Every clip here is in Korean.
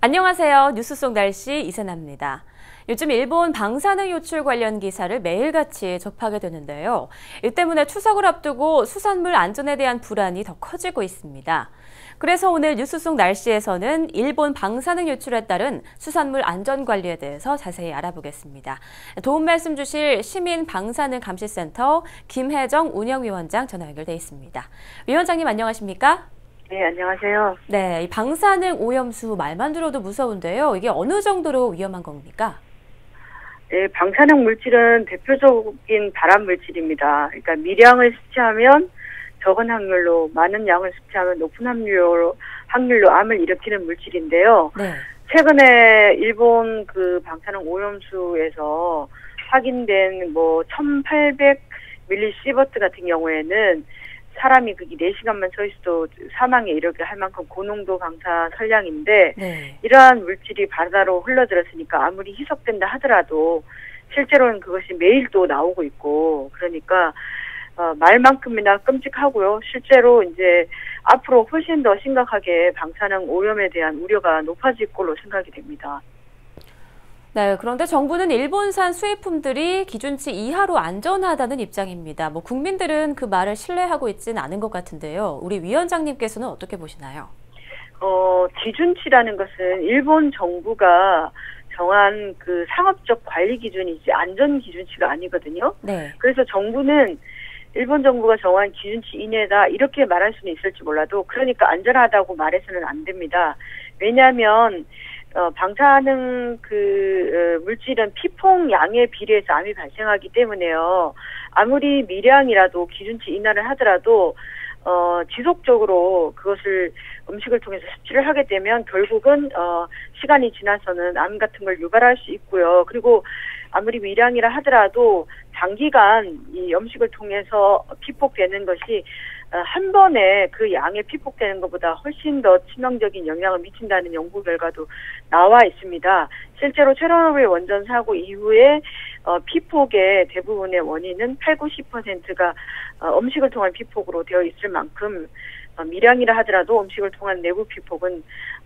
안녕하세요. 뉴스 속 날씨 이세나입니다. 요즘 일본 방사능 요출 관련 기사를 매일같이 접하게 되는데요. 이 때문에 추석을 앞두고 수산물 안전에 대한 불안이 더 커지고 있습니다. 그래서 오늘 뉴스 속 날씨에서는 일본 방사능 요출에 따른 수산물 안전 관리에 대해서 자세히 알아보겠습니다. 도움 말씀 주실 시민 방사능 감시센터 김혜정 운영위원장 전화 연결돼 있습니다. 위원장님 안녕하십니까? 네, 안녕하세요. 네, 이 방사능 오염수 말만 들어도 무서운데요. 이게 어느 정도로 위험한 겁니까? 네, 방사능 물질은 대표적인 발암 물질입니다. 그러니까 미량을 섭취하면 적은 확률로 많은 양을 섭취하면 높은 확률로 확률로 암을 일으키는 물질인데요. 네. 최근에 일본 그 방사능 오염수에서 확인된 뭐 1800 밀리시버트 같은 경우에는 사람이 그게 4시간만 서 있어도 사망에 이르게 할 만큼 고농도 방사 설량인데 네. 이러한 물질이 바다로 흘러들었으니까 아무리 희석된다 하더라도 실제로는 그것이 매일 또 나오고 있고 그러니까 어, 말만큼이나 끔찍하고요. 실제로 이제 앞으로 훨씬 더 심각하게 방사능 오염에 대한 우려가 높아질 걸로 생각이 됩니다. 네, 그런데 정부는 일본산 수입품들이 기준치 이하로 안전하다는 입장입니다. 뭐 국민들은 그 말을 신뢰하고 있지는 않은 것 같은데요. 우리 위원장님께서는 어떻게 보시나요? 어, 기준치라는 것은 일본 정부가 정한 그 상업적 관리 기준이지 안전 기준치가 아니거든요. 네. 그래서 정부는 일본 정부가 정한 기준치 이내다 이렇게 말할 수는 있을지 몰라도 그러니까 안전하다고 말해서는 안 됩니다. 왜냐하면 어, 방사능 그 어, 물질은 피폭 양에 비례해서 암이 발생하기 때문에요. 아무리 미량이라도 기준치 인하를 하더라도 어, 지속적으로 그것을 음식을 통해서 섭취를 하게 되면 결국은 어, 시간이 지나서는 암 같은 걸 유발할 수 있고요. 그리고 아무리 미량이라 하더라도 장기간 이 음식을 통해서 피폭되는 것이 어, 한 번에 그 양에 피폭되는 것보다 훨씬 더 치명적인 영향을 미친다는 연구 결과도 나와 있습니다. 실제로 체르노빌 원전 사고 이후에 어, 피폭의 대부분의 원인은 8, 90%가 어, 음식을 통한 피폭으로 되어 있을 만큼 어, 미량이라 하더라도 음식을 통한 내부 피폭은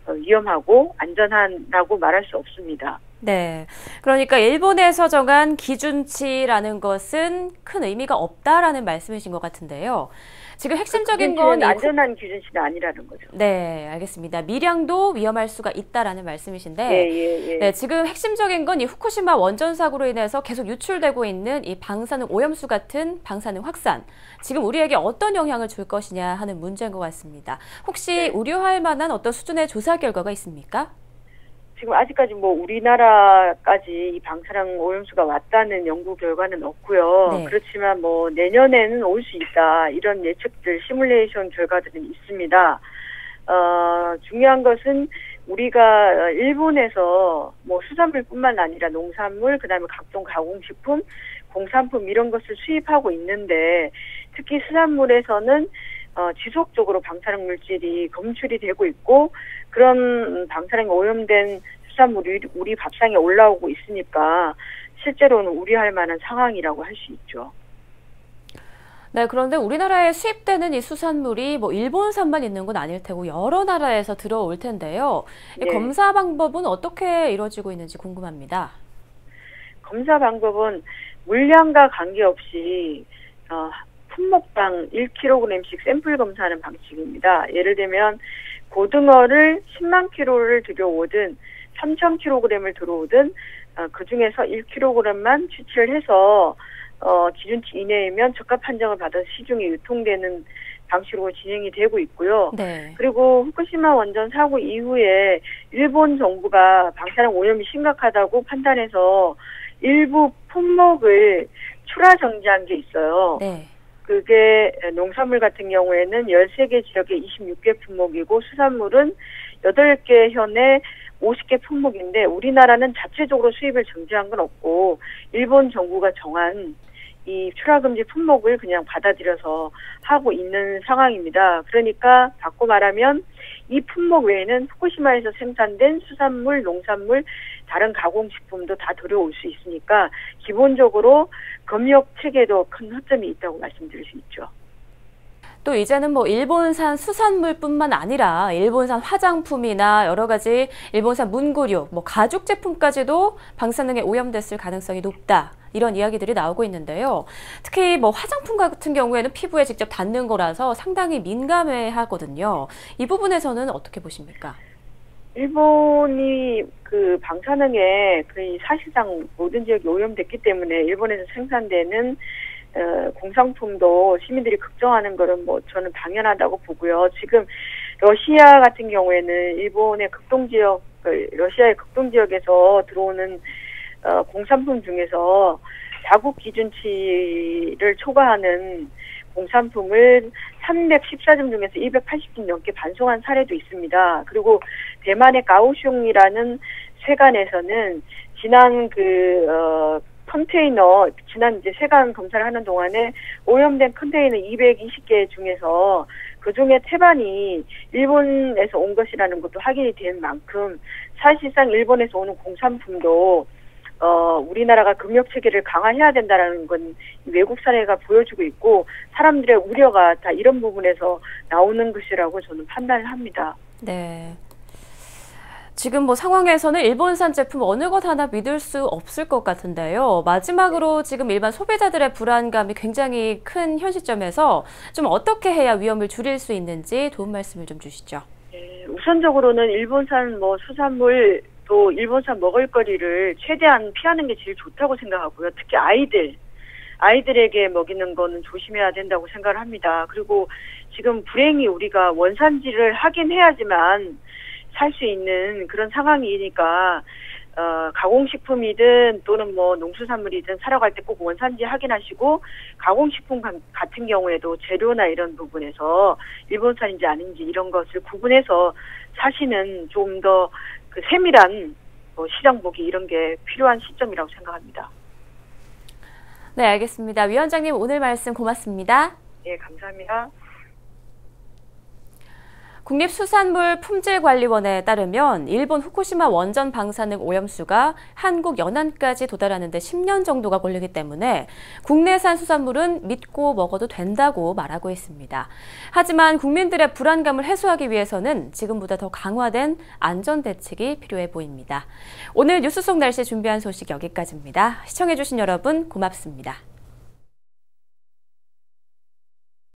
어, 위험하고 안전하다고 말할 수 없습니다. 네. 그러니까 일본에서 정한 기준치라는 것은 큰 의미가 없다라는 말씀이신 것 같은데요. 지금 핵심적인 건 안전한 기준치는 아니라는 거죠. 네, 알겠습니다. 미량도 위험할 수가 있다라는 말씀이신데, 예, 예, 예. 네, 지금 핵심적인 건 이 후쿠시마 원전 사고로 인해서 계속 유출되고 있는 이 방사능 오염수 같은 방사능 확산. 지금 우리에게 어떤 영향을 줄 것이냐 하는 문제인 것 같습니다. 혹시 네. 우려할 만한 어떤 수준의 조사 결과가 있습니까? 지금 아직까지 뭐 우리나라까지 이 방사능 오염수가 왔다는 연구 결과는 없고요. 네. 그렇지만 뭐 내년에는 올 수 있다 이런 예측들 시뮬레이션 결과들은 있습니다. 어, 중요한 것은 우리가 일본에서 뭐 수산물뿐만 아니라 농산물, 그다음에 각종 가공식품, 공산품 이런 것을 수입하고 있는데 특히 수산물에서는 어, 지속적으로 방사능 물질이 검출이 되고 있고 그런 방사능 오염된 수산물이 우리 밥상에 올라오고 있으니까 실제로는 우려할 만한 상황이라고 할 수 있죠. 네, 그런데 우리나라에 수입되는 이 수산물이 뭐 일본산만 있는 건 아닐 테고 여러 나라에서 들어올 텐데요. 네. 검사 방법은 어떻게 이루어지고 있는지 궁금합니다. 검사 방법은 물량과 관계없이 어, 품목당 1kg씩 샘플 검사하는 방식입니다. 예를 들면 고등어를 10만 킬로를 들여오든 3,000kg을 들어오든 어, 그 중에서 1kg만 추치를 해서 어, 기준치 이내이면 적합 판정을 받아서 시중에 유통되는 방식으로 진행이 되고 있고요. 네. 그리고 후쿠시마 원전 사고 이후에 일본 정부가 방사능 오염이 심각하다고 판단해서 일부 품목을 출하 정지한 게 있어요. 네. 그게 농산물 같은 경우에는 13개 지역에 26개 품목이고 수산물은 8개 현에 50개 품목인데 우리나라는 자체적으로 수입을 정지한 건 없고 일본 정부가 정한 이 출하금지 품목을 그냥 받아들여서 하고 있는 상황입니다. 그러니까 바꿔 말하면 이 품목 외에는 후쿠시마에서 생산된 수산물, 농산물, 다른 가공식품도 다 들어올 수 있으니까 기본적으로 검역 체계도 큰 허점이 있다고 말씀드릴 수 있죠. 또 이제는 뭐 일본산 수산물뿐만 아니라 일본산 화장품이나 여러 가지 일본산 문구류, 뭐 가죽 제품까지도 방사능에 오염됐을 가능성이 높다. 이런 이야기들이 나오고 있는데요. 특히 뭐 화장품 같은 경우에는 피부에 직접 닿는 거라서 상당히 민감해 하거든요. 이 부분에서는 어떻게 보십니까? 일본이 그 방사능에 거의 사실상 모든 지역이 오염됐기 때문에 일본에서 생산되는 어, 공산품도 시민들이 걱정하는 거는 뭐 저는 당연하다고 보고요. 지금 러시아 같은 경우에는 일본의 극동 지역, 그 러시아의 극동 지역에서 들어오는 어, 공산품 중에서 자국 기준치를 초과하는 공산품을 314점 중에서 280점 넘게 반송한 사례도 있습니다. 그리고 대만의 가오슝이라는 세관에서는 지난 그, 어, 컨테이너, 지난 이제 세관 검사를 하는 동안에 오염된 컨테이너 220개 중에서 그 중에 태반이 일본에서 온 것이라는 것도 확인이 된 만큼 사실상 일본에서 오는 공산품도 어, 우리나라가 금융 체계를 강화해야 된다라는 건 외국 사례가 보여주고 있고 사람들의 우려가 다 이런 부분에서 나오는 것이라고 저는 판단을 합니다. 네. 지금 뭐 상황에서는 일본산 제품 어느 것 하나 믿을 수 없을 것 같은데요. 마지막으로 지금 일반 소비자들의 불안감이 굉장히 큰 현 시점에서 좀 어떻게 해야 위험을 줄일 수 있는지 도움 말씀을 좀 주시죠. 네, 우선적으로는 일본산 뭐 수산물 또 일본산 먹을거리를 최대한 피하는 게 제일 좋다고 생각하고요. 특히 아이들, 아이들에게 먹이는 거는 조심해야 된다고 생각을 합니다. 그리고 지금 불행히 우리가 원산지를 하긴 해야지만 살 수 있는 그런 상황이니까 어, 가공식품이든 또는 뭐 농수산물이든 사러 갈 때 꼭 원산지 확인하시고 가공식품 같은 경우에도 재료나 이런 부분에서 일본산인지 아닌지 이런 것을 구분해서 사시는 좀 더 그 세밀한 뭐 시장 보기 이런 게 필요한 시점이라고 생각합니다. 네, 알겠습니다. 위원장님 오늘 말씀 고맙습니다. 예, 감사합니다. 국립수산물 품질관리원에 따르면 일본 후쿠시마 원전 방사능 오염수가 한국 연안까지 도달하는 데 10년 정도가 걸리기 때문에 국내산 수산물은 믿고 먹어도 된다고 말하고 있습니다. 하지만 국민들의 불안감을 해소하기 위해서는 지금보다 더 강화된 안전 대책이 필요해 보입니다. 오늘 뉴스 속 날씨 준비한 소식 여기까지입니다. 시청해주신 여러분 고맙습니다.